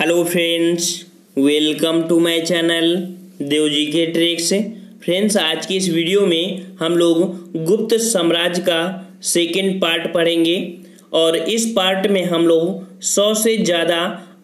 Hello friends welcome to my channel Devji के tricks friends आज की इस वीडियो में हम लोग गुप्त साम्राज्य का सेकेंड पार्ट पढ़ेंगे और इस पार्ट में हम लोग सौ से ज़्यादा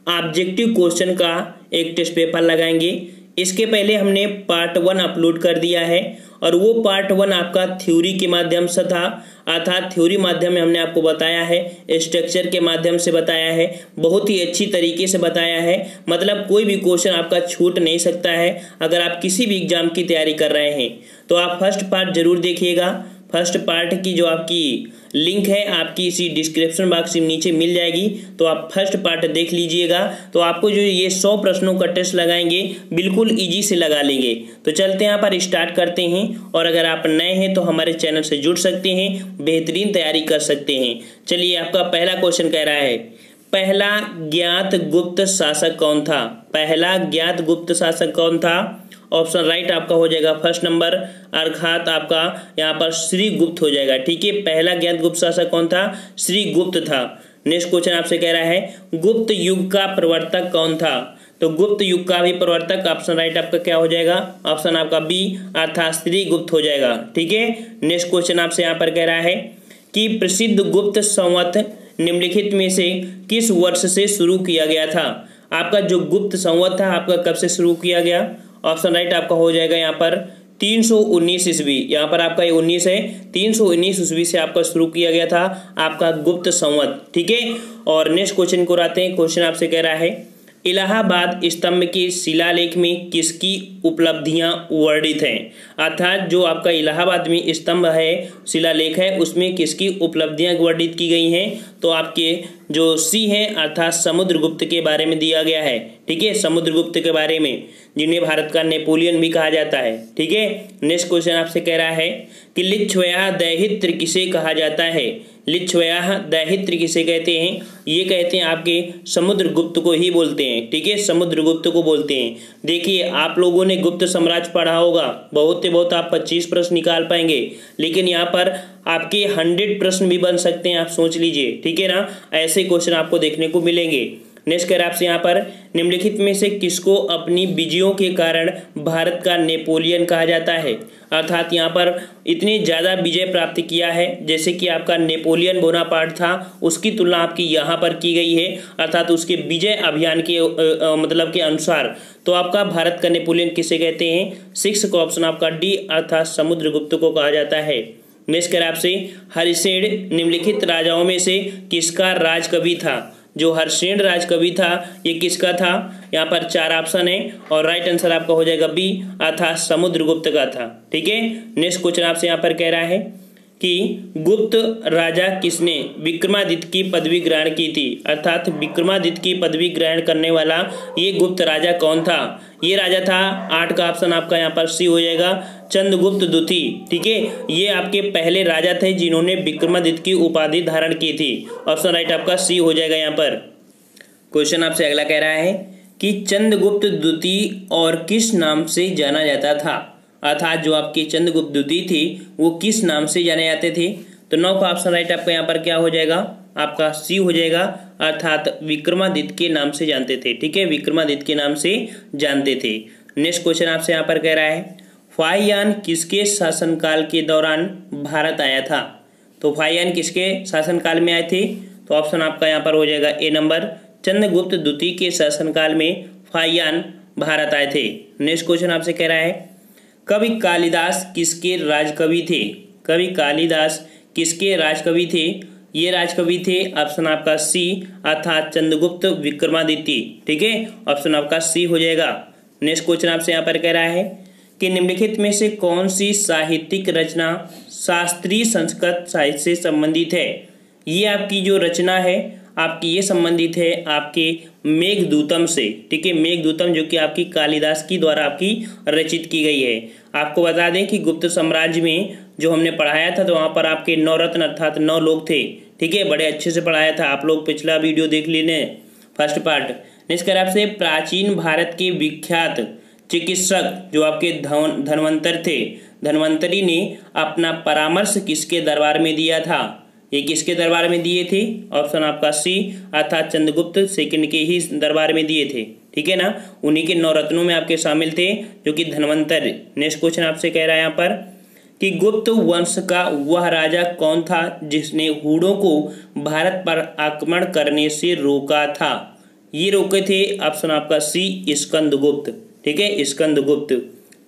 ऑब्जेक्टिव क्वेश्चन का एक टेस्ट पेपर लगाएँगे। इसके पहले हमने पार्ट वन अपलोड कर दिया है। और वो पार्ट वन आपका थ्योरी के माध्यम से था। अर्थात थ्योरी माध्यम में हमने आपको बताया है स्ट्रक्चर के माध्यम से बताया है, बहुत ही अच्छी तरीके से बताया है। मतलब कोई भी क्वेश्चन आपका छूट नहीं सकता है, अगर आप किसी भी एग्ज़ाम की तैयारी कर रहे हैं। तो आप फ़र्स्ट पार्ट ज़रूर देखिएगा। फ़र्स्ट पार्ट की जो आपकी लिंक है आपकी इसी डिस्क्रिप्शन बॉक्स में नीचे मिल जाएगी। तो आप फ़र्स्ट पार्ट देख लीजिएगा। तो आपको जो ये सौ प्रश्नों का टेस्ट लगाएँगे, बिल्कुल इजी से लगा लेंगे। तो चलते यहाँ पर स्टार्ट करते हैं। और अगर आप नए हैं तो हमारे चैनल से जुड़ सकते हैं, बेहतरीन तैयारी कर सकते हैं। चलिए, आपका पहला क्वेश्चन कह रहा है। पहला ज्ञात गुप्त शासक कौन था? पहला ज्ञात गुप्त शासक कौन था? ऑप्शन राइट आपका हो जाएगा फ़र्स्ट नंबर, अर्थात आपका यहाँ पर श्री गुप्त हो जाएगा। ठीक है, पहला ज्ञात गुप्त शासक कौन था? श्री गुप्त था। नेक्स्ट क्वेश्चन आपसे कह रहा है, गुप्त युग का प्रवर्तक कौन था? तो गुप्त युग का भी प्रवर्तक, ऑप्शन राइट आपका क्या हो जाएगा? ऑप्शन आपका बी अर्थात श्री गुप्त हो जाएगा। ठीक है नेक्स्ट क्वेश्चन आपसे यहाँ पर कह रहा है कि प्रसिद्ध गुप्त संवत निम्नलिखित में से किस वर्ष से शुरू किया गया था? आपका जो गुप्त संवत था, आपका कब से शुरू किया गया? ऑप्शन राइट आपका हो जाएगा यहाँ पर तीन सौ उन्नीस ईस्वी। यहाँ पर आपका ये उन्नीस है। तीन सौ उन्नीस ईस्वी से आपका शुरू किया गया था आपका गुप्त संवत, ठीक है? और नेक्स्ट क्वेश्चन को आते हैं। क्वेश्चन आपसे कह रहा है, इलाहाबाद स्तंभ के शिलालेख में किसकी उपलब्धियाँ वर्णित हैं? अर्थात जो आपका इलाहाबाद में स्तंभ है, शिलालेख है, उसमें किसकी उपलब्धियाँ वर्णित की गई हैं? तो आपके जो सी हैं, अर्थात समुद्रगुप्त के बारे में दिया गया है, ठीक है? समुद्रगुप्त के बारे में। जिन्हें भारत का नेपोलियन भी कहा जाता है। ठीक है? नेक्स्ट क्वेश्चन आपसे कह रहा है कि लिच्छ्वया दैहित्र किसे कहा जाता है? लिच्छ्वया दैहित्र किसे कहते हैं? ये कहते हैं आपके समुद्रगुप्त को ही बोलते हैं। ठीक है? समुद्रगुप्त को बोलते हैं। देखिए, आप लोगों ने गुप्त साम्राज्य पढ़ा होगा। बहुत से बहुत आप पच्चीस प्रश्न निकाल पाएँगे। लेकिन यहाँ पर आपके हंड्रेड प्रश्न भी बन सकते हैं, आप सोच लीजिए। ठीक है ना? ऐसे क्वेश्चन आपको देखने को मिलेंगे। नेक्स्ट कर आपसे यहाँ पर। निम्नलिखित में से किसको अपनी विजयों के कारण भारत का नेपोलियन कहा जाता है? अर्थात यहाँ पर इतनी ज़्यादा विजय प्राप्त किया है जैसे कि आपका नेपोलियन बोनापार्ट था उसकी तुलना आपकी यहाँ पर की गई है। अर्थात उसके विजय अभियान के आ, मतलब के अनुसार। तो आपका भारत का नेपोलियन किसे कहते हैं? सिक्स का ऑप्शन आपका डी अर्थात समुद्रगुप्त को कहा जाता है। नेक्स्ट कर आपसे हरिसेन निम्नलिखित राजाओं में से किसका राज कवि था? जो हर्षेण राज कवि था, ये किसका था? यहाँ पर चार ऑप्शन है और राइट आंसर आपका हो जाएगा बी अर्थात समुद्रगुप्त का था। ठीक है? नेक्स्ट क्वेश्चन आपसे यहाँ पर कह रहा है। कि गुप्त राजा किसने विक्रमादित्य की पदवी ग्रहण की थी? अर्थात विक्रमादित्य की पदवी ग्रहण करने वाला ये गुप्त राजा कौन था? ये राजा था आठ का ऑप्शन आपका यहाँ पर सी हो जाएगा। चंद्रगुप्त द्वितीय, ठीक है? ये आपके पहले राजा थे जिन्होंने विक्रमादित्य की उपाधि धारण की थी। ऑप्शन राइट आपका सी हो जाएगा यहाँ पर। क्वेश्चन आपसे अगला कह रहा है कि चंद्रगुप्त द्वितीय और किस नाम से जाना जाता था? अर्थात जो आपकी चंद्रगुप्त द्वितीय थी, वो किस नाम से जाने जाते थे? तो नौ का ऑप्शन राइट आपका यहाँ पर क्या हो जाएगा? आपका सी हो जाएगा, अर्थात विक्रमादित्य के नाम से जानते थे, ठीक है? विक्रमादित्य के नाम से जानते थे। नेक्स्ट क्वेश्चन आपसे यहाँ पर कह रहा है, फाइयान किसके शासनकाल के दौरान भारत आया था? तो फाइयान किसके शासनकाल में आए थे? तो ऑप्शन आपका यहाँ पर हो जाएगा ए नंबर चंद्रगुप्त द्वितीय के शासनकाल में फाइयान भारत आए थे। नेक्स्ट क्वेश्चन आपसे कह रहा है कवि कालिदास किसके राजकवि थे? कवि कालिदास किसके राजकवि थे? ये राजकवि थे ऑप्शन आपका सी, अर्थात चंद्रगुप्त विक्रमादित्य। ठीक है? ऑप्शन आपका सी हो जाएगा। नेक्स्ट क्वेश्चन आपसे यहाँ पर कह रहा है कि निम्नलिखित में से कौन सी साहित्यिक रचना शास्त्रीय संस्कृत साहित्य से संबंधित है? ये आपकी जो रचना है, आपकी ये संबंधित है आपके मेघदूतम से, ठीक है? मेघदूतम जो कि आपकी कालिदास की द्वारा आपकी रचित की गई है। आपको बता दें कि गुप्त साम्राज्य में जो हमने पढ़ाया था तो वहाँ पर आपके नौ रत्न अर्थात नौ लोग थे, ठीक है? बड़े अच्छे से पढ़ाया था। आप लोग पिछला वीडियो देख लेने, फ़र्स्ट पार्ट। इसके आपसे, प्राचीन भारत के विख्यात चिकित्सक जो आपके धन धनवंतर थे। धनवंतरी ने अपना परामर्श किसके दरबार में दिया था? ये किसके दरबार में दिए थे? ऑप्शन आपका सी, अर्थात चंद्रगुप्त सेकंड के ही दरबार में दिए थे। ठीक है ना? उन्हीं के नवरत्नों में आपके शामिल थे, जो कि धनवंतर। नेक्स्ट क्वेश्चन आपसे कह रहा है यहाँ पर कि गुप्त वंश का वह राजा कौन था, जिसने हूड़ों को भारत पर आक्रमण करने से रोका था? ये रोके थे ऑप्शन आपका सी, स्कंदगुप्त। ठीक है? स्कंदगुप्त।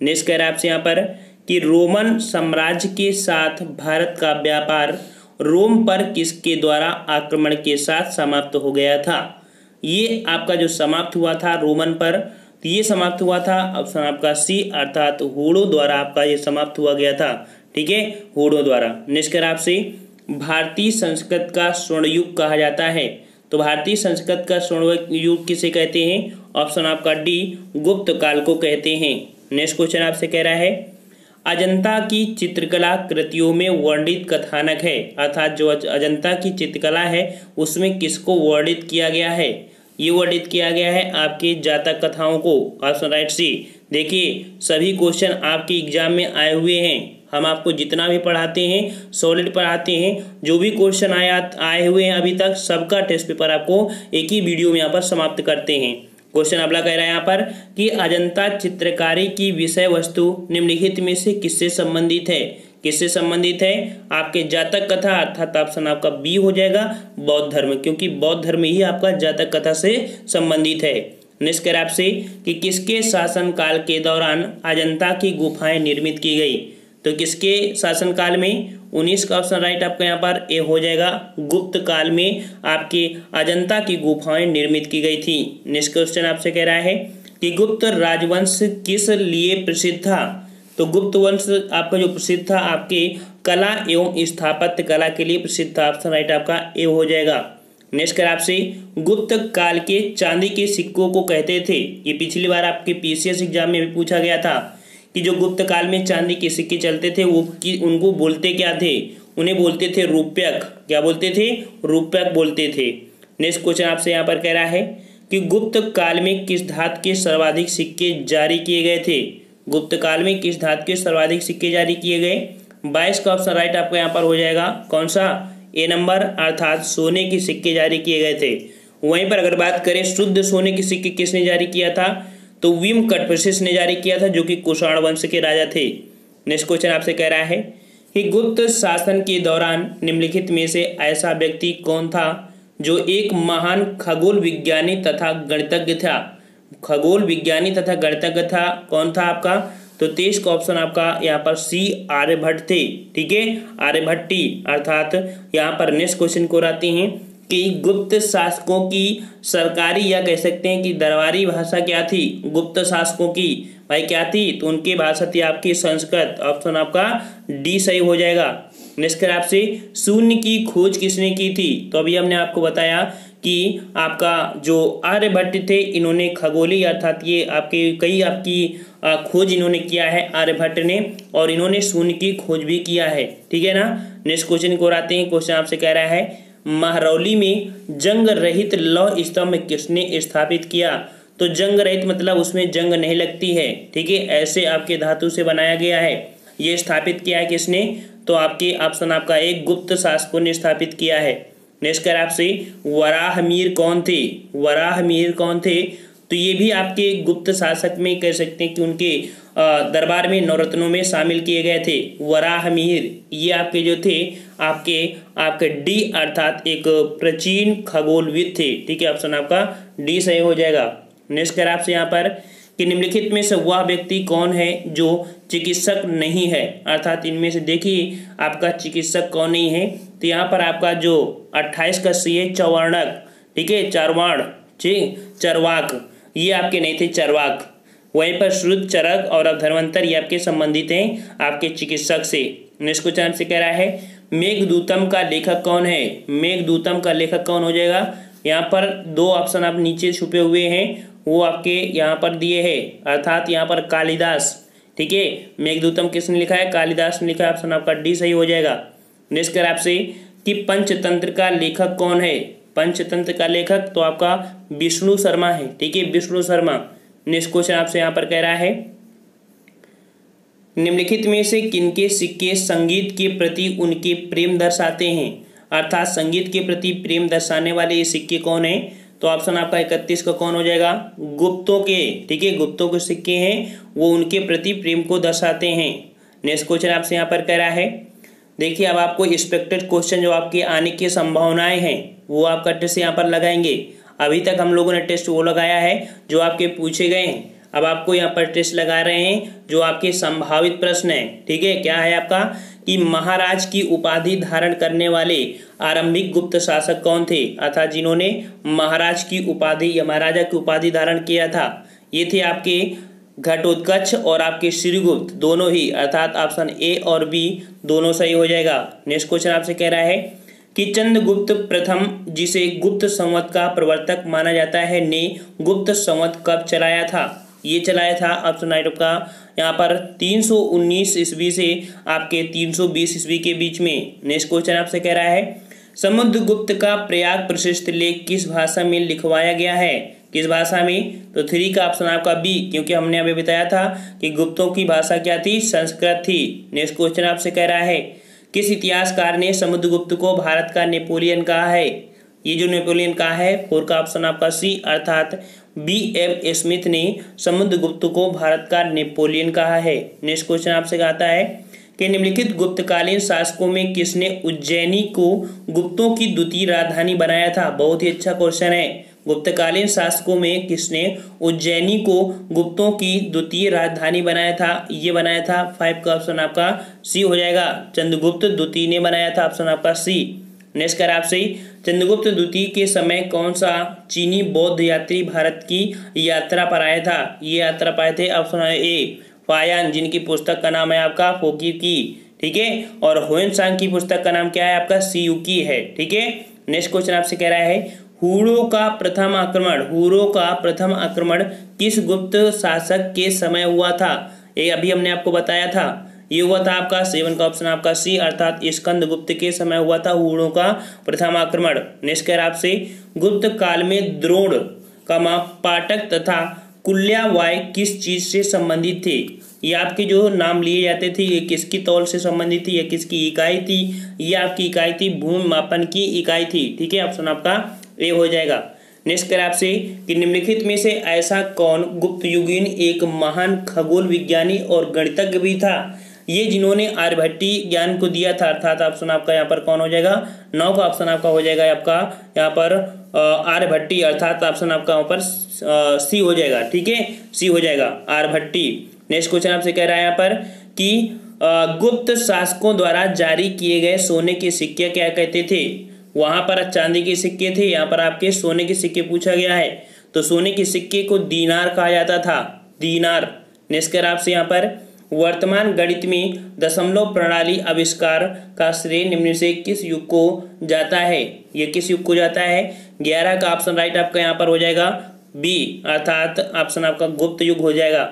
नेक्स्ट कह रहा है आपसे यहाँ पर कि रोमन साम्राज्य के साथ भारत का व्यापार रोम पर किसके द्वारा आक्रमण के साथ समाप्त हो गया था? ये आपका जो समाप्त हुआ था रोमन पर तो ये समाप्त हुआ था ऑप्शन आपका सी अर्थात होड़ो द्वारा आपका ये समाप्त हुआ गया था। ठीक है? होड़ो द्वारा। निष्कर आपसे, भारतीय संस्कृत का स्वर्ण युग कहा जाता है। तो भारतीय संस्कृत का स्वर्ण युग किसे कहते हैं? ऑप्शन आपका डी, गुप्त काल को कहते हैं। नेक्स्ट क्वेश्चन आपसे कह रहा है अजंता की चित्रकला कृतियों में वर्णित कथानक है, अर्थात जो अजंता की चित्रकला है, उसमें किसको वर्णित किया गया है? ये वर्णित किया गया है आपके जातक कथाओं को। ऑप्शन राइट सी, देखिए, सभी क्वेश्चन आपके एग्ज़ाम में आए हुए हैं। हम आपको जितना भी पढ़ाते हैं, सॉलिड पढ़ाते हैं, जो भी क्वेश्चन आया, आए हुए हैं अभी तक, सबका टेस्ट पेपर आपको एक ही वीडियो में यहाँ पर समाप्त करते हैं। क्वेश्चन अगला कह रहा है यहाँ पर कि अजंता चित्रकारी की विषय वस्तु निम्नलिखित में से किससे संबंधित है? किससे संबंधित है? आपके जातक कथा अर्थात ऑप्शन आपका बी हो जाएगा बौद्ध धर्म, क्योंकि बौद्ध धर्म ही आपका जातक कथा से संबंधित है। निष्कर आपसे कि किसके शासन काल के दौरान अजंता की गुफाएँ निर्मित की गई? तो किसके शासनकाल में? उन्नीस का ऑप्शन राइट आपका यहाँ पर ए हो जाएगा। गुप्त काल में आपकी अजंता की गुफाएँ निर्मित की गई थी। नेक्स्ट क्वेश्चन आपसे कह रहा है कि गुप्त राजवंश किस लिए प्रसिद्ध था? तो गुप्त वंश आपका जो प्रसिद्ध था, आपके कला एवं स्थापत्य कला के लिए प्रसिद्ध था। ऑप्शन राइट आपका ए हो जाएगा। नेक्स्ट कर आपसे, गुप्त काल के चांदी के सिक्कों को कहते थे। ये पिछली बार आपके पीसीएस एग्ज़ाम में भी पूछा गया था। कि जो गुप्त काल में चांदी के सिक्के चलते थे, वो कि उनको बोलते क्या थे? उन्हें बोलते थे रूप्यक। क्या बोलते थे? रूप्यक बोलते थे। नेक्स्ट क्वेश्चन आपसे यहाँ पर कह रहा है कि गुप्त काल में किस धात के सर्वाधिक सिक्के जारी किए गए थे? गुप्त काल में किस धात के सर्वाधिक सिक्के जारी किए गए? बाईस का ऑप्शन राइट आपको यहाँ पर हो जाएगा। कौन सा? ए नंबर, अर्थात सोने के सिक्के जारी किए गए थे। वहीं पर अगर बात करें, शुद्ध सोने के सिक्के किसने जारी किया था? तो विम कटप्रसिस ने जारी किया था, जो कि कुषाण वंश के राजा थे। नेक्स्ट क्वेश्चन आपसे कह रहा है कि गुप्त शासन के दौरान निम्नलिखित में से ऐसा व्यक्ति कौन था, जो एक महान खगोल विज्ञानी तथा गणितज्ञ था? खगोल विज्ञानी तथा गणितज्ञ था, कौन था आपका? तो तेईस का ऑप्शन आपका यहाँ पर सी, आर्यभट्ट थे। ठीक है? आर्यभट्टी, अर्थात यहाँ पर नेक्स्ट क्वेश्चन को रहते हैं। कि गुप्त शासकों की सरकारी या कह सकते हैं कि दरबारी भाषा क्या थी? गुप्त शासकों की। भाई, क्या थी? तो उनकी भाषा थी आपकी संस्कृत। ऑप्शन आपका डी सही हो जाएगा। नेक्स्ट आपसे, शून्य की खोज किसने की थी? तो अभी हमने आपको बताया कि आपका जो आर्यभट्ट थे, इन्होंने खगोली अर्थात ये आपके कई आपकी खोज इन्होंने किया है आर्यभट्ट ने, और इन्होंने शून्य की खोज भी किया है। ठीक है ना? नेक्स्ट क्वेश्चन को आते हैं। क्वेश्चन आपसे कह रहा है महरौली में जंग रहित लौह स्तंभ किसने स्थापित किया? तो जंग रहित मतलब उसमें जंग नहीं लगती है, ठीक है? ऐसे आपके धातु से बनाया गया है। ये स्थापित किया है किसने? तो आपके ऑप्शन आपका एक गुप्त शासकों ने स्थापित किया है। नेक्स्ट कर आपसे वराह मीर कौन थे? वराह मीर कौन थे? तो ये भी आपके गुप्त शासक में कह सकते हैं कि उनके दरबार में नवरत्नों में शामिल किए गए थे। वराह मिहिर ये आपके जो थे आपके आपके डी अर्थात एक प्राचीन खगोलविद थे। ठीक है ऑप्शन आपका डी सही हो जाएगा। नेक्स्ट कर आपसे यहाँ पर कि निम्नलिखित में से वह व्यक्ति कौन है जो चिकित्सक नहीं है? अर्थात इनमें से देखिए, आपका चिकित्सक कौन नहीं है? तो यहाँ पर आपका जो अट्ठाईस का सी है, चौवर्णक। ठीक है, चारवाण। ठीक चरवाक। ये आपके नहीं थे, चरवाक। वहीं पर श्रुत, चरक और अब ये आपके संबंधित हैं, आपके चिकित्सक से। नेक्स्ट क्वेश्चन आपसे कह रहा है मेघदूतम का लेखक कौन है? मेघदूतम का लेखक कौन हो जाएगा? यहाँ पर दो ऑप्शन आप नीचे छुपे हुए हैं, वो आपके यहाँ पर दिए हैं, अर्थात यहाँ पर कालिदास। ठीक है? मेघदूतम किसने लिखा है? कालिदास ने लिखा है ऑप्शन आपका डी सही हो जाएगा। नेक्स्ट कर आपसे कि पंचतंत्र का लेखक कौन है? पंचतंत्र का लेखक तो आपका विष्णु शर्मा है। ठीक है? विष्णु शर्मा। नेक्स्ट क्वेश्चन आपसे यहाँ पर कह रहा है निम्नलिखित में से किनके सिक्के संगीत के प्रति उनके प्रेम दर्शाते हैं? अर्थात संगीत के प्रति प्रेम दर्शाने वाले ये सिक्के कौन है? तो ऑप्शन आपका इकतीस का कौन हो जाएगा? गुप्तों के। ठीक है, गुप्तों के सिक्के हैं, वो उनके प्रति प्रेम को दर्शाते हैं। नेक्स्ट क्वेश्चन आपसे यहाँ पर कह रहा है। देखिए, अब आपको एक्सपेक्टेड क्वेश्चन जो आपके आने की संभावनाएँ हैं, वो आपका टेस्ट यहाँ पर लगाएँगे। अभी तक हम लोगों ने टेस्ट वो लगाया है जो आपके पूछे गए हैं। अब आपको यहाँ पर टेस्ट लगा रहे हैं, जो आपके संभावित प्रश्न है। ठीक है, क्या है आपका? कि महाराज की उपाधि धारण करने वाले आरंभिक गुप्त शासक कौन थे? अर्थात जिन्होंने महाराज की उपाधि या महाराजा की उपाधि धारण किया था। ये थे आपके घटोत्कच और आपके श्रीगुप्त, दोनों ही। अर्थात ऑप्शन ए और बी दोनों सही हो जाएगा। नेक्स्ट क्वेश्चन आपसे कह रहा है कि चंद्रगुप्त प्रथम, जिसे गुप्त संवत का प्रवर्तक माना जाता है, ने गुप्त संवत कब चलाया था? ये चलाया था ऑप्शन राइट का यहाँ पर 319 ईस्वी से आपके 320 ईस्वी के बीच में नेक्स्ट क्वेश्चन आपसे कह रहा है समुद्रगुप्त का प्रयाग प्रशिष्ट लेख किस भाषा में लिखवाया गया है? किस भाषा में? तो थ्री का ऑप्शन आपका बी क्योंकि हमने अभी बताया था कि गुप्तों की भाषा क्या थी? संस्कृत थी। नेक्स्ट क्वेश्चन आपसे कह रहा है, किस इतिहासकार ने समुद्रगुप्त को भारत का नेपोलियन कहा है? ये जो नेपोलियन कहा है फोर का ऑप्शन आपका सी अर्थात बी एम स्मिथ ने समुद्रगुप्त को भारत का नेपोलियन कहा है। नेक्स्ट क्वेश्चन आपसे कहता है कि निम्नलिखित गुप्तकालीन शासकों में किसने उज्जैनी को गुप्तों की द्वितीय राजधानी बनाया था? बहुत ही अच्छा क्वेश्चन है। गुप्तकालीन शासकों में किसने उज्जैनी को गुप्तों की द्वितीय राजधानी बनाया था? ये बनाया था। फाइव का ऑप्शन आपका सी हो जाएगा। चंद्रगुप्त द्वितीय ने बनाया था। ऑप्शन आपका सी नेक्स्ट कर आपसे। चंद्रगुप्त द्वितीय के समय कौन सा चीनी बौद्ध यात्री भारत की यात्रा पर आया था? ये यात्रा पाए थे ऑप्शन ए फायान जिनकी पुस्तक का नाम है आपका फोकीर की, ठीक है? और होन सांग की पुस्तक का नाम क्या है आपका? सी यू की है, ठीक है? नेक्स्ट क्वेश्चन आपसे कह रहा है, हुड़ो का प्रथम आक्रमण, हुड़ो का प्रथम आक्रमण किस गुप्त शासक के समय हुआ था? ये अभी हमने आपको बताया था। ये हुआ था आपका सेवन का ऑप्शन आपका सी, अर्थात स्कंद गुप्त के समय हुआ था हुड़ो का प्रथम आक्रमण। नेक्स्ट कर आपसे, गुप्त काल में द्रोण का पाठक तथा कुल्यावाय किस चीज़ से संबंधित थे? ये आपके जो नाम लिए जाते थे, ये किसकी तौल से संबंधित थी, या किसकी इकाई थी? ये आपकी इकाई थी भूमि मापन की इकाई थी, ठीक है? ऑप्शन आपका ए हो जाएगा। नेक्स्ट कर आपसे कि निम्नलिखित में से ऐसा कौन गुप्त युगीन एक महान खगोल विज्ञानी और गणितज्ञ भी था? ये जिन्होंने आर्यभट्टी ज्ञान को दिया था, अर्थात ऑप्शन आपका यहाँ पर कौन हो जाएगा? नौ का ऑप्शन आपका हो जाएगा आपका यहाँ पर आर्यभट्टी, अर्थात ऑप्शन आपका यहाँ पर सी हो जाएगा, ठीक है? सी हो जाएगा, आर्यभट्टी। नेक्स्ट क्वेश्चन आपसे कह रहा है यहाँ पर कि गुप्त शासकों द्वारा जारी किए गए सोने के सिक्के क्या कहते थे? वहाँ पर चांदी के सिक्के थे, यहाँ पर आपके सोने के सिक्के पूछा गया है। तो सोने के सिक्के को दीनार कहा जाता था, दीनार। निष्कर आपसे यहाँ पर। वर्तमान गणित में दशमलव प्रणाली आविष्कार का श्रेय निम्न से किस युग को जाता है? ये किस युग को जाता है? ग्यारह का ऑप्शन राइट आपका यहाँ पर हो जाएगा बी अर्थात ऑप्शन आपका गुप्त युग हो जाएगा।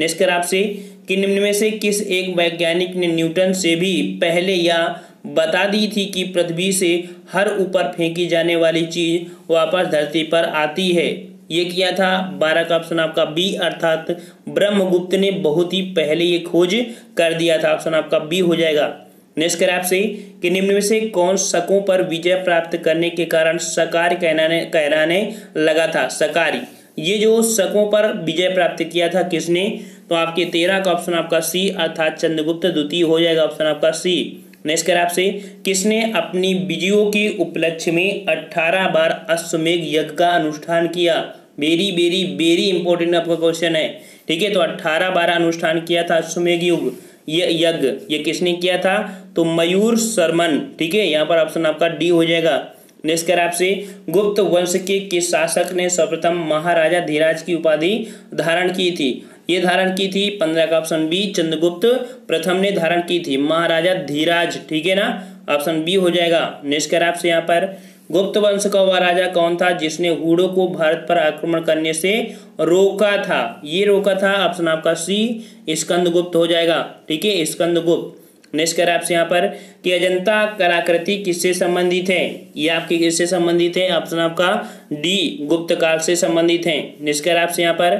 नेक्स्ट कर आपसे कि निम्न में से किस एक वैज्ञानिक ने न्यूटन से भी पहले या बता दी थी कि पृथ्वी से हर ऊपर फेंकी जाने वाली चीज़ वापस धरती पर आती है? ये किया था। बारह का ऑप्शन आपका बी, अर्थात ब्रह्मगुप्त ने बहुत ही पहले ये खोज कर दिया था। ऑप्शन आपका बी हो जाएगा। नेक्स्ट कर आपसे कि निम्न में से कौन शकों पर विजय प्राप्त करने के कारण सकार कहलाने कहलाने लगा था। सकारी। ये जो शकों पर विजय प्राप्त किया था किसने? तो आपके तेरह का ऑप्शन आपका सी, अर्थात चंद्रगुप्त द्वितीय हो जाएगा ऑप्शन आपका सी। नेक्स्ट कर आपसे किसने अपनी विजयों के उपलक्ष्य में 18 बार अश्वमेघ यज्ञ का अनुष्ठान किया? वेरी वेरी वेरी इंपॉर्टेंट आपका क्वेश्चन है। ठीक है तो 18 बार अनुष्ठान किया था अश्वमेघ युग, ये यज्ञ, ये किसने किया था? तो मयूर शर्मन ठीक है, यहाँ पर ऑप्शन आपका डी हो जाएगा। नेक्स्ट कर आपसे, गुप्त वंश के किस शासक ने सर्वप्रथम महाराजा धीराज की उपाधि धारण की थी? ये धारण की थी, पंद्रह का ऑप्शन बी चंद्रगुप्त प्रथम ने धारण की थी। महाराजा धीराज, ठीक है ना? ऑप्शन बी हो जाएगा। निष्कर आपसे यहाँ पर गुप्त वंश का वह राजा कौन था जिसने हुडो को भारत पर आक्रमण करने से रोका था? ये रोका था, ऑप्शन आपका सी स्कंद गुप्त हो जाएगा। ठीक है स्कंद गुप्त नेक्स्ट निष्कर आपसे यहाँ पर कि अजंता कलाकृति किससे संबंधित है? ये आपके किससे संबंधित है? ऑप्शन आपका डी गुप्त काल से संबंधित है। नेक्स्ट निष्कर आपसे यहाँ पर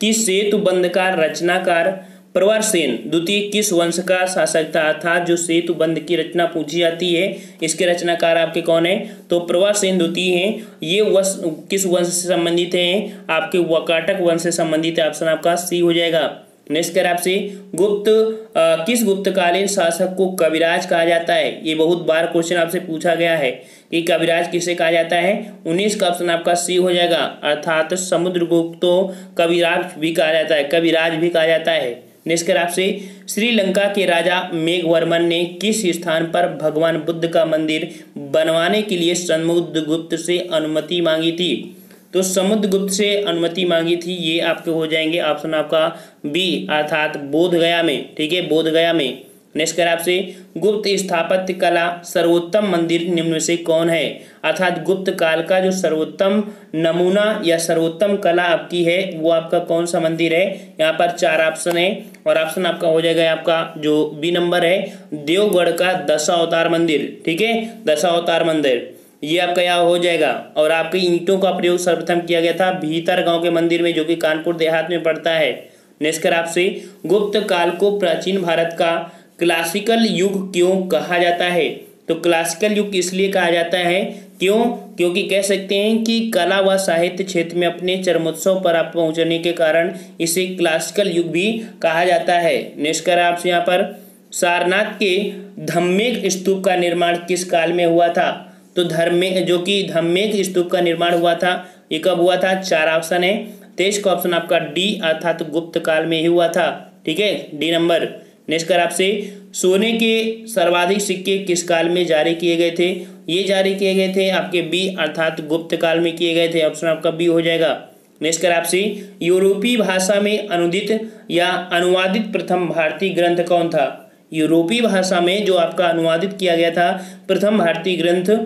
कि सेतु बंधकार, रचनाकार प्रवर सेन द्वितीय किस वंश का शासक था अर्थात जो सेतु बंध की रचना पूछी जाती है? इसके रचनाकार आपके कौन है? तो प्रवर सेन द्वितीय हैं। ये वंश किस वंश से संबंधित हैं? आपके वकाटक वंश से संबंधित ऑप्शन आपका सी हो जाएगा। नेक्स्ट कर आपसे गुप्त आ, किस गुप्तकालीन शासक को कविराज कहा जाता है? ये बहुत बार क्वेश्चन आपसे पूछा गया है कि कविराज किसे कहा जाता है? उन्नीस का ऑप्शन आपका सी हो जाएगा। अर्थात समुद्रगुप्त तो कविराज भी कहा जाता है कविराज भी कहा जाता है। नेक्स्ट कर आपसे श्रीलंका के राजा मेघवर्मन ने किस स्थान पर भगवान बुद्ध का मंदिर बनवाने के लिए समुद्र गुप्त से अनुमति मांगी थी? तो समुद्र गुप्त से अनुमति मांगी थी, ये आपके हो जाएँगे ऑप्शन आपका बी, अर्थात बोध गया में, ठीक है? बोध गया में। नेक्स्ट कर आपसे, गुप्त स्थापत्य कला सर्वोत्तम मंदिर निम्न से कौन है? अर्थात गुप्त काल का जो सर्वोत्तम नमूना या सर्वोत्तम कला आपकी है, वो आपका कौन सा मंदिर है? यहाँ पर चार ऑप्शन है और ऑप्शन आपका हो जाएगा आपका जो बी नंबर है, देवगढ़ का दशा अवतार मंदिर, ठीक है? दशा अवतार मंदिर। ये आपका यहाँ हो जाएगा और आपके ईंटों का प्रयोग सर्वप्रथम किया गया था भीतर गाँव के मंदिर में, जो कि कानपुर देहात में पड़ता है। नेस्कर आपसे, गुप्त काल को प्राचीन भारत का क्लासिकल युग क्यों कहा जाता है? तो क्लासिकल युग इसलिए कहा जाता है, क्यों? क्योंकि कह सकते हैं कि कला व साहित्य क्षेत्र में अपने चरमोत्सव पर आप पहुँचने के कारण इसे क्लासिकल युग भी कहा जाता है। निष्कर आपसे यहाँ पर, सारनाथ के धम्मेक स्तूप का निर्माण किस काल में हुआ था? तो धर्मे, जो कि धम्मेक स्तूप का निर्माण हुआ था, ये कब हुआ था? चार ऑप्शन है। तेईस का ऑप्शन आपका डी, अर्थात गुप्त काल में ही हुआ था। ठीक है? D number. नेक्स्ट कर आपसे, सोने के सर्वाधिक सिक्के किस काल में जारी किए गए थे? ये जारी किए गए थे आपके बी, अर्थात गुप्त काल में किए गए थे। ऑप्शन आपका बी हो जाएगा। नेक्स्ट कर आपसे, यूरोपीय भाषा में अनुदित या अनुवादित प्रथम भारतीय ग्रंथ कौन था? यूरोपीय भाषा में जो आपका अनुवादित किया गया था, प्रथम भारतीय ग्रंथ,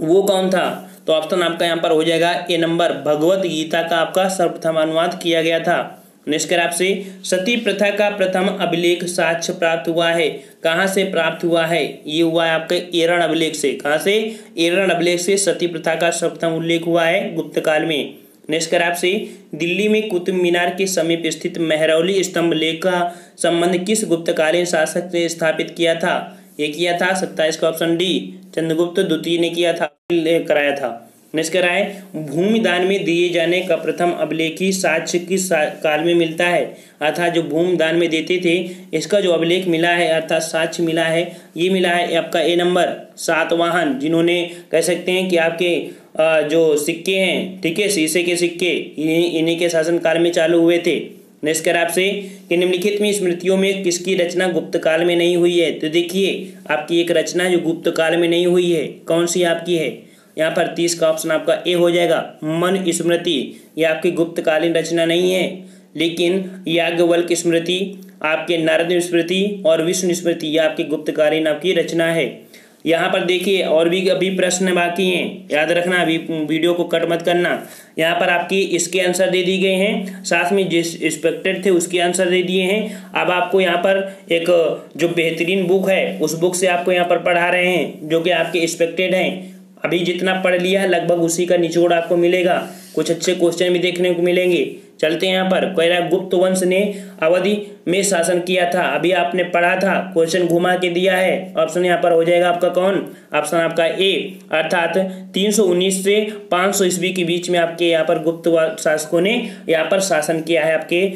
वो कौन था? तो ऑप्शन आपका यहाँ पर हो जाएगा ए नंबर, भगवत गीता का आपका सर्वप्रथम अनुवाद किया गया था। निष्कर आपसे, सती प्रथा का प्रथम अभिलेख साक्ष्य प्राप्त हुआ है। कहाँ से प्राप्त हुआ है? ये हुआ है आपके एरण अभिलेख से। कहाँ से? एरण अभिलेख से सती प्रथा का सर्वप्रथम उल्लेख हुआ है गुप्त काल में। नेक्स्ट निष्कर आपसे, दिल्ली में कुतुब मीनार के समीप स्थित मेहरौली स्तंभ लेख का संबंध किस गुप्तकालीन शासक ने स्थापित किया था? ये किया था सत्ताईस का ऑप्शन डी। चंद्रगुप्त द्वितीय ने किया था कराया था। निष्कर आए। भूमि दान में दिए जाने का प्रथम अभिलेखी साक्ष्य किस काल में मिलता है? अर्थात जो भूमि दान में देते थे, इसका जो अभिलेख मिला है, अर्थात साक्ष्य मिला है, ये मिला है आपका ए नंबर सातवाहन जिन्होंने कह सकते हैं कि आपके जो सिक्के हैं, ठीक है, शीशे के सिक्के इन्हीं के शासन काल में चालू हुए थे। निष्कर आपसे, कि निम्नलिखित में स्मृतियों में किसकी रचना गुप्त काल में नहीं हुई है? तो देखिए, आपकी एक रचना जो गुप्त काल में नहीं हुई है, कौन सी आपकी है? यहाँ पर तीस का ऑप्शन आपका ए हो जाएगा। मन स्मृति ये आपकी गुप्तकालीन रचना नहीं है, लेकिन याज्ञवल्क स्मृति, आपके नारद स्मृति और विष्णु स्मृति ये आपकी गुप्तकालीन आपकी रचना है। यहाँ पर देखिए, और भी अभी प्रश्न बाकी हैं। याद रखना, अभी वीडियो को कट मत करना। यहाँ पर आपकी इसके आंसर दे दिए गए हैं। साथ में जिस एक्सपेक्टेड थे, उसके आंसर दे दिए हैं। अब आपको यहाँ पर एक, जो बेहतरीन बुक है, उस बुक से आपको यहाँ पर पढ़ा रहे हैं, जो कि आपके एक्सपेक्टेड हैं। अभी जितना पढ़ लिया है, लगभग उसी का निचोड़ आपको मिलेगा। कुछ अच्छे क्वेश्चन भी देखने को मिलेंगे। चलते हैं यहाँ पर। कह रहा गुप्त वंश ने अवधि में शासन किया था। अभी आपने पढ़ा था क्वेश्चन घुमा के दिया है। ऑप्शन यहाँ पर हो जाएगा आपका कौन? ऑप्शन आपका ए अर्थात 319 से 500 ईस्वी के बीच में आपके यहाँ पर गुप्त शासकों ने यहाँ पर शासन किया है आपके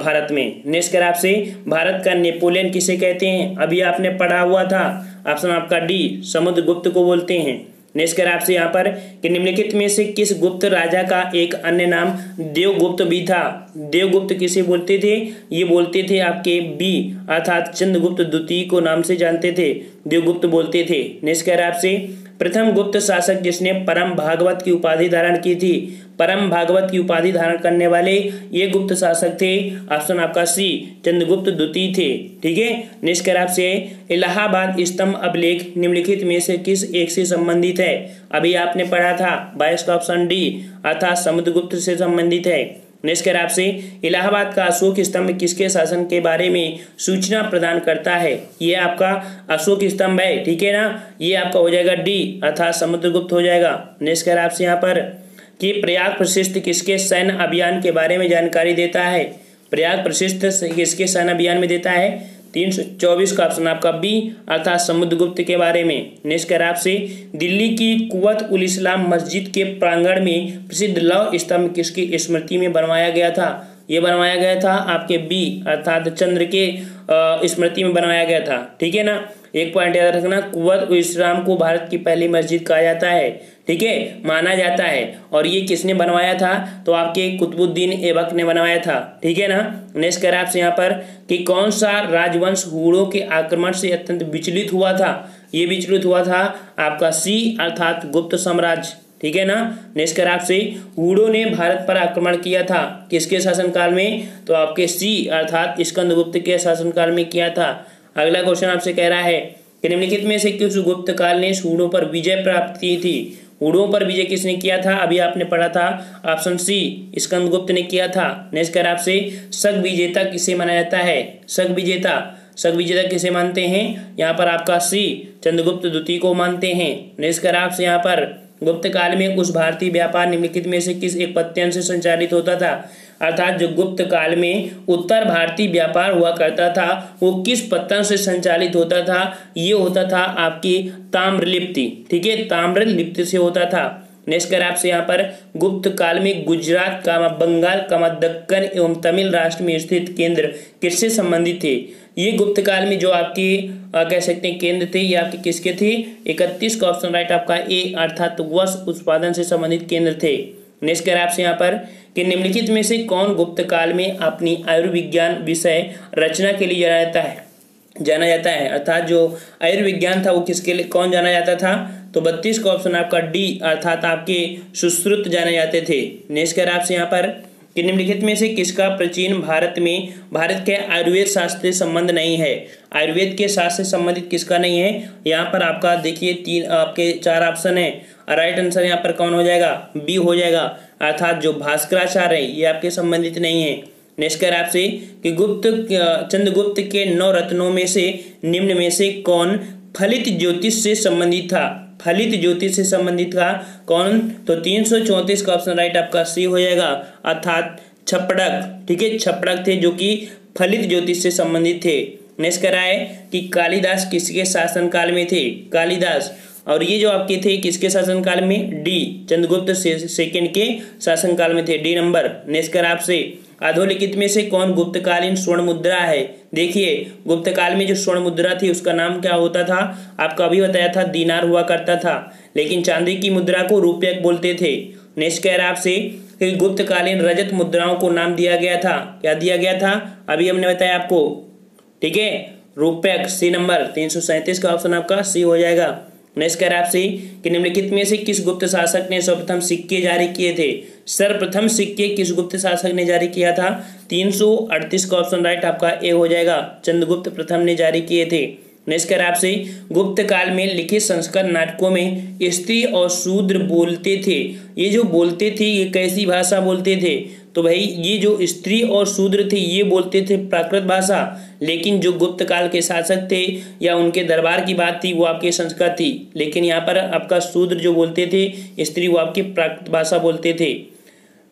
भारत में। नेक्स्ट कर आपसे, भारत का नेपोलियन किसे कहते हैं? अभी आपने पढ़ा हुआ था। ऑप्शन आपका डी समुद्र गुप्त को बोलते हैं। नेक्स्ट कर आपसे यहाँ पर कि निम्नलिखित में से किस गुप्त राजा का एक अन्य नाम देवगुप्त भी था? देवगुप्त किसे बोलते थे? ये बोलते थे आपके बी, अर्थात चंद्रगुप्त द्वितीय को नाम से जानते थे। देवगुप्त बोलते थे। नेक्स्ट कर आपसे प्रथम गुप्त शासक जिसने परम भागवत की उपाधि धारण की थी, परम भागवत की उपाधि धारण करने वाले ये गुप्त शासक थे। ऑप्शन आपका सी चंद्रगुप्त द्वितीय थे, ठीक है? निष्कर आपसे, इलाहाबाद स्तंभ अभिलेख निम्नलिखित में से किस एक से संबंधित है? अभी आपने पढ़ा था, बाईस का ऑप्शन डी, अर्थात समुद्रगुप्त से संबंधित है। निष्कर आपसे, इलाहाबाद का अशोक स्तंभ किसके शासन के बारे में सूचना प्रदान करता है? ये आपका अशोक स्तंभ है, ठीक है ना? ये आपका हो जाएगा डी, अर्थात समुद्रगुप्त हो जाएगा। नेक्स्ट कर आपसे यहाँ पर, कि प्रयाग प्रशिष्ट किसके सैन्य अभियान के बारे में जानकारी देता है? प्रयाग प्रशिष्ट किसके सैन्य अभियान में देता है? तीन सौ चौबीस का ऑप्शन आपका बी, अर्थात समुद्रगुप्त के बारे में। नेक्स्ट कर आपसे, दिल्ली की कुवत उल इस्लाम मस्जिद के प्रांगण में प्रसिद्ध लव स्तंभ किसकी स्मृति में बनवाया गया था? ये बनवाया गया था आपके बी, अर्थात चंद्र के स्मृति में बनवाया गया था। ठीक है ना? एक पॉइंट याद रखना, कुवत उल इस्लाम को भारत की पहली मस्जिद कहा जाता है। ठीक है? माना जाता है। और ये किसने बनवाया था? तो आपके कुतुबुद्दीन ऐबक ने बनवाया था। ठीक है ना? नेक्स्ट कर आपसे यहाँ पर कि कौन सा राजवंश हुड़ों के आक्रमण से अत्यंत विचलित हुआ था? ये विचलित हुआ था आपका सी, अर्थात गुप्त साम्राज्य। ठीक है ना? नेक्स्ट कर आपसे, हुड़ों ने भारत पर आक्रमण किया था। किसके शासनकाल में? तो आपके सी, अर्थात स्कंदगुप्त के शासनकाल में किया था। अगला क्वेश्चन आपसे कह रहा है कि निम्नलिखित में से किस गुप्त काल ने सूडों पर विजय प्राप्त की थी? हुड़ों पर विजय किसने किया था? अभी आपने पढ़ा था। ऑप्शन सी, स्कंदगुप्त ने किया था। नेक्स्ट कर आपसे, सग विजेता किसे माना जाता है? सग विजेता। सग विजेता किसे मानते हैं? यहाँ पर आपका सी, चंद्रगुप्त द्वितीय को मानते हैं। नेक्स्ट कर आपसे यहाँ पर, गुप्त काल में उस भारतीय व्यापार निम्नलिखित में से किस एक पत्यन से संचालित होता था? अर्थात जो गुप्त काल में उत्तर भारतीय व्यापार हुआ करता था, वो किस पत्तन से संचालित होता था? ये होता था आपकी ताम्रलिप्ति, ठीक है? ताम्रलिप्ति से होता था। नेक्स्ट कर आपसे यहाँ पर गुप्त काल में गुजरात, कामा बंगाल, कामा दक्कन एवं तमिल राष्ट्र में स्थित केंद्र किससे संबंधित थे? ये गुप्त काल में जो आपके कह सकते हैं केंद्र थे, ये आपके किसके थे? इकतीस का ऑप्शन राइट आपका ए अर्थात वस उत्पादन से संबंधित केंद्र थे। नेक्स्ट कर आपसे यहाँ पर कि निम्नलिखित में से कौन गुप्त काल में अपनी आयुर्विज्ञान विषय रचना के लिए जाना जाता है? जाना जाता है। अर्थात जो आयुर्विज्ञान था वो किसके लिए, कौन जाना जाता था? तो बत्तीस का ऑप्शन आपका डी, अर्थात आपके सुश्रुत जाने जाते थे। नेक्स्ट कर आपसे यहाँ पर कि निम्नलिखित में से किसका प्राचीन भारत में, भारत के आयुर्वेद शास्त्र से संबंध नहीं है? आयुर्वेद के शास्त्र से संबंधित किसका नहीं है? यहाँ पर आपका देखिए तीन, आपके चार ऑप्शन है। राइट आंसर यहाँ पर कौन हो जाएगा? बी हो जाएगा। अर्थात जो भास्कराचार्य ये आपके संबंधित नहीं है। नेक्स्ट कर आपसे कि गुप्त चंद्रगुप्त के नौ रत्नों में से, निम्न में से कौन फलित ज्योतिष से संबंधित था? फलित ज्योतिष से संबंधित था कौन? तो तीन सौ चौंतीस का ऑप्शन राइट आपका सी हो जाएगा। अर्थात छपड़क, ठीक है? छपड़क थे जो कि फलित ज्योतिष से संबंधित थे। नेक्स्ट कराए कि कालिदास किसके शासनकाल में थे? कालिदास। और ये जो आपके थे, किसके शासनकाल में? डी, चंद्रगुप्त सेकेंड के शासनकाल में थे। डी नंबर नेक्स्ट आपसे अधोलिखित में से कौन गुप्तकालीन स्वर्ण मुद्रा है? देखिए गुप्त काल में जो स्वर्ण मुद्रा थी, उसका नाम क्या होता था? आपको अभी बताया था, दीनार हुआ करता था। लेकिन चांदी की मुद्रा को रुपये बोलते थे। नेक्स्ट कह रहा आपसे कि गुप्तकालीन रजत मुद्राओं को नाम दिया गया था। क्या दिया गया था? अभी हमने बताया आपको। ठीक है? रुपये सी नंबर, तीन सौ सैंतीस का ऑप्शन आपका सी हो जाएगा। नेक्स्ट कह रहा आपसे कि निम्नलिखित में से किस गुप्त शासक ने सर्वप्रथम सिक्के जारी किए थे? सर्वप्रथम सिक्के किस गुप्त शासक ने जारी किया था? तीन सौ अड़तीस का ऑप्शन राइट आपका ए हो जाएगा। चंद्रगुप्त प्रथम ने जारी किए थे। नेक्स्ट कह कर आपसे गुप्त काल में लिखित संस्कृत नाटकों में स्त्री और शूद्र बोलते थे। ये जो बोलते थे, ये कैसी भाषा बोलते थे? तो भाई, ये जो स्त्री और शूद्र थे, ये बोलते थे प्राकृत भाषा, लेकिन जो गुप्त काल के शासक थे या उनके दरबार की बात थी, वो आपके संस्कृत थी। लेकिन यहाँ पर आपका शूद्र जो बोलते थे, स्त्री वो आपकी प्राकृत भाषा बोलते थे।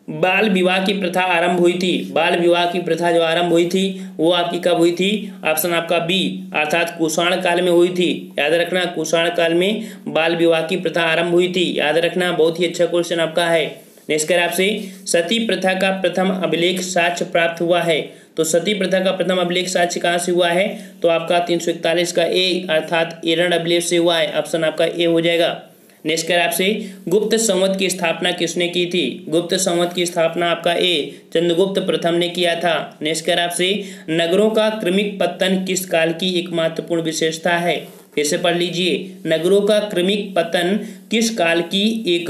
बाल विवाह की प्रथा आरंभ हुई थी। बाल विवाह की प्रथा जो आरंभ हुई थी, वो आपकी कब हुई थी? ऑप्शन आपका बी, अर्थात कुषाण काल में हुई थी। याद रखना, कुषाण काल में बाल विवाह की प्रथा आरंभ हुई थी। याद रखना, बहुत ही अच्छा क्वेश्चन आपका है। नेक्स्ट आपसे, सती प्रथा का प्रथम अभिलेख साक्ष्य प्राप्त हुआ है। तो सती प्रथा का प्रथम अभिलेख साक्ष्य कहाँ से हुआ है? तो आपका तीन सौ इकतालीस का ए अर्थात एरण अभिलेख से हुआ है। ऑप्शन आपका ए हो जाएगा। नेक्स्ट कर आपसे, गुप्त संवत की स्थापना किसने की थी? गुप्त संवत की स्थापना आपका ए चंद्रगुप्त प्रथम ने किया था। नेक्स्ट कर आपसे, नगरों का क्रमिक पतन किस काल की एक महत्वपूर्ण विशेषता है? फिर से पढ़ लीजिए। नगरों का क्रमिक पतन किस काल की एक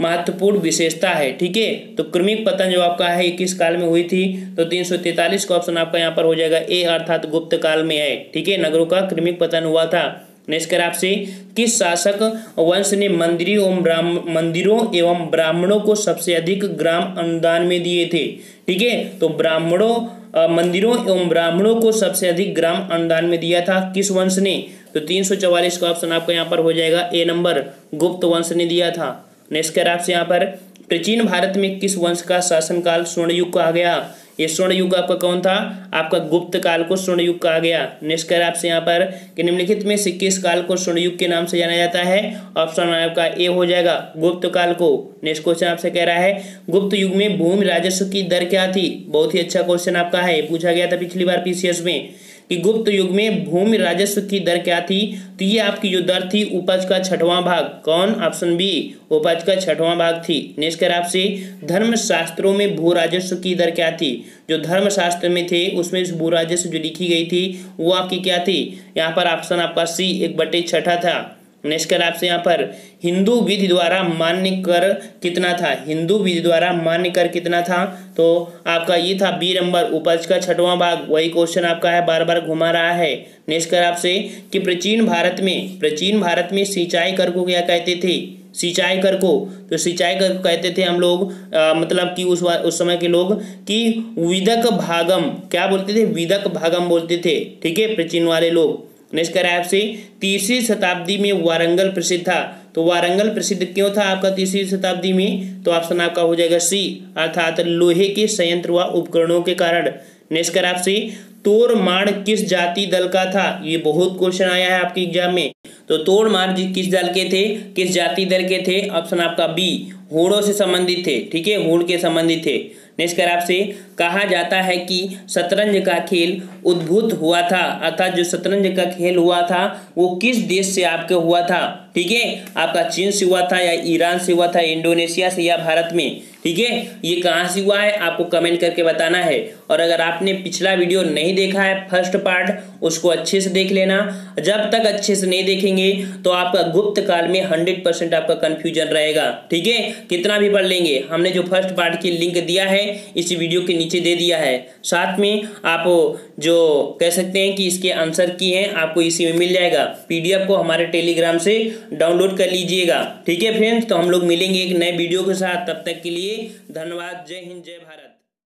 महत्वपूर्ण विशेषता है? ठीक है? तो क्रमिक पतन जो आपका है किस काल में हुई थी? तो तीन सौ तैतालीस का ऑप्शन आपका यहाँ पर हो जाएगा ए, अर्थात गुप्त काल में है। ठीक है? नगरों का क्रमिक पतन हुआ था। नेक्स्ट कर आपसे, किस शासक वंश ने मंदिरों एवं मंदिरों एवं ब्राह्मणों को सबसे अधिक ग्राम अनुदान में दिए थे? ठीक है? तो ब्राह्मणों मंदिरों एवं ब्राह्मणों को सबसे अधिक ग्राम अनुदान में दिया था। किस वंश ने? तो तीन सौ चौवालीस का ऑप्शन आपको यहाँ पर हो जाएगा। ए नंबर गुप्त वंश ने दिया था। नेक्स्ट कर आपसे यहाँ पर, प्राचीन भारत में किस वंश का शासनकाल स्वर्ण युग कहा गया? ये स्वर्ण युग आपका कौन था? आपका गुप्त काल को स्वर्ण युग कहा गया। नेक्स्ट कर आपसे यहाँ पर कि निम्नलिखित में से किस काल को स्वर्ण युग के नाम से जाना जाता है? ऑप्शन आपका ए हो जाएगा, गुप्त काल को। नेक्स्ट क्वेश्चन आपसे कह रहा है, गुप्त युग में भूमि राजस्व की दर क्या थी? बहुत ही अच्छा क्वेश्चन आपका है। पूछा गया था पिछली बार पीसीएस में। कि गुप्त युग में भूमि राजस्व की दर क्या थी? तो ये आपकी जो दर थी, उपज का छठवां भाग। कौन? ऑप्शन बी, उपज का छठवां भाग थी। नेक्स्ट कर आपसे धर्म शास्त्रों में भू राजस्व की दर क्या थी? जो धर्म शास्त्र में थे, उसमें भू राजस्व जो लिखी गई थी, वो आपकी क्या थी? यहाँ पर ऑप्शन आपका सी, एक बटे छठा था। नेक्स्ट कर आपसे यहाँ पर हिंदू विधि द्वारा मान्य कर कितना था? हिंदू विधि द्वारा मान्य कर कितना था? तो आपका ये था बी नंबर उपज का छठवां भाग वही क्वेश्चन आपका है बार बार घुमा रहा है। नेक्स्ट कर आपसे कि प्राचीन भारत में प्राचीन भारत में सिंचाई कर को क्या कहते थे? सिंचाई कर को। तो सिंचाई कर कहते थे हम लोग आ, मतलब कि उस उस समय के लोग कि विदक भागम क्या बोलते थे? विदक भागम बोलते थे। ठीक है प्राचीन वाले लोग। नेक्स्ट कह रहा है आपसे, तीसरी शताब्दी में वारंगल प्रसिद्ध था। तो वारंगल प्रसिद्ध क्यों था आपका तीसरी शताब्दी में? तो ऑप्शन आपका हो जाएगा सी अर्थात लोहे के संयंत्र व उपकरणों के कारण। नेक्स्ट कर आपसे तोड़ माड़ किस जाति दल का था? ये बहुत क्वेश्चन आया है आपके एग्ज़ाम में। तो तोड़ मार किस दल के थे? किस जाति दल के थे? ऑप्शन आपका बी होड़ों से संबंधित थे, ठीक है? होड़ के संबंधित थे। नेक्स्ट कर आपसे कहा जाता है कि शतरंज का खेल उद्भूत हुआ था, अर्थात जो शतरंज का खेल हुआ था, वो किस देश से आपके हुआ था? ठीक है? आपका चीन से हुआ था या ईरान से हुआ था, इंडोनेशिया से या भारत में? ठीक है? ये कहाँ से हुआ है? आपको कमेंट करके बताना है। और अगर आपने पिछला वीडियो नहीं देखा है फ़र्स्ट पार्ट उसको अच्छे से देख लेना। जब तक अच्छे से नहीं देखेंगे तो आपका गुप्त काल में हंड्रेड परसेंट आपका कंफ्यूजन रहेगा। ठीक है? कितना भी पढ़ लेंगे। हमने जो फ़र्स्ट पार्ट की लिंक दिया है, इस वीडियो के नीचे दे दिया है। साथ में आप जो कह सकते हैं कि इसके आंसर की हैं, आपको इसी में मिल जाएगा। पीडीएफ को हमारे टेलीग्राम से डाउनलोड कर लीजिएगा। ठीक है फ्रेंड्स तो हम लोग मिलेंगे एक नए वीडियो के साथ। तब तक के लिए धन्यवाद। जय हिंद जय भारत।